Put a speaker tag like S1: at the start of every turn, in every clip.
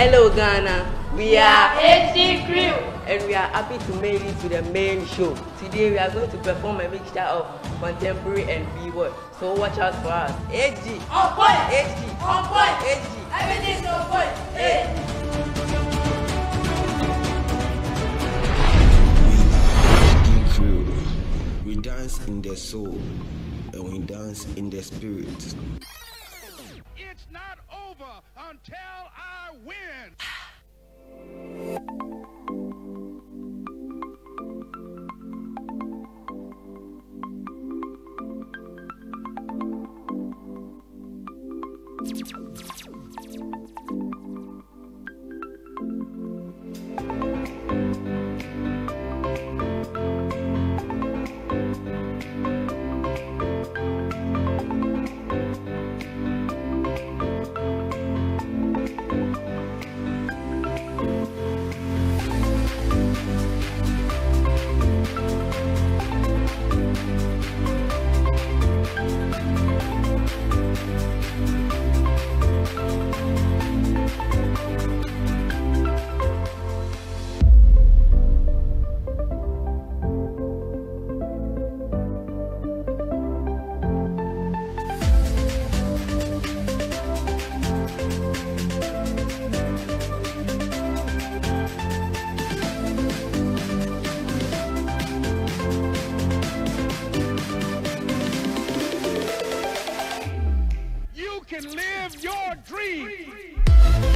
S1: Hello, Ghana. We are
S2: HD Crew.
S1: and we are happy to make it to the main show. Today we are going to perform a mixture of contemporary and b-boy. So watch out for us. HD.
S2: On point.
S1: HD.
S2: On point.
S1: HD.
S2: Everything's on point. Hey.
S3: HD crew. We dance in the soul and we dance in the spirit.
S4: It's not over until I win. Your dream.
S5: HD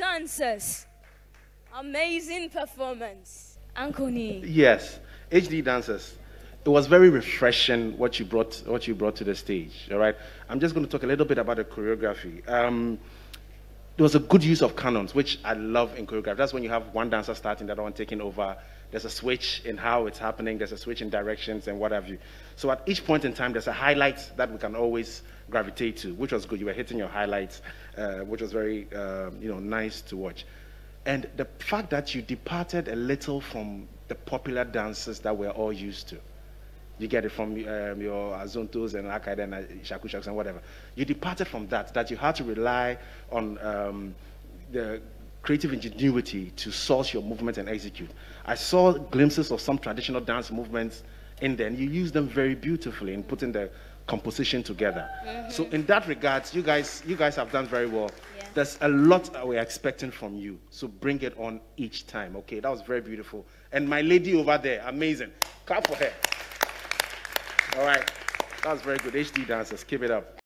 S5: dancers. Amazing performance. Ankoni.
S6: Yes, HD dancers. It was very refreshing what you brought what you brought to the stage. All right, I'm just going to talk a little bit about the choreography. Um, there was a good use of canons, which I love in choreography. That's when you have one dancer starting, the other one taking over. There's a switch in how it's happening. There's a switch in directions and what have you. So at each point in time, there's a highlight that we can always gravitate to, which was good. You were hitting your highlights, uh, which was very um, you know nice to watch. And the fact that you departed a little from the popular dances that we're all used to. You get it from um, your Azontos and Akaida and uh, Shaku and whatever. You departed from that, that you had to rely on um, the creative ingenuity to source your movement and execute. I saw glimpses of some traditional dance movements in there, and you used them very beautifully in putting the composition together. So in that regard, you guys, you guys have done very well. There's a lot we're expecting from you. So bring it on each time, okay? That was very beautiful. And my lady over there, amazing. Clap for her. All right. That was very good. HD dancers, keep it up.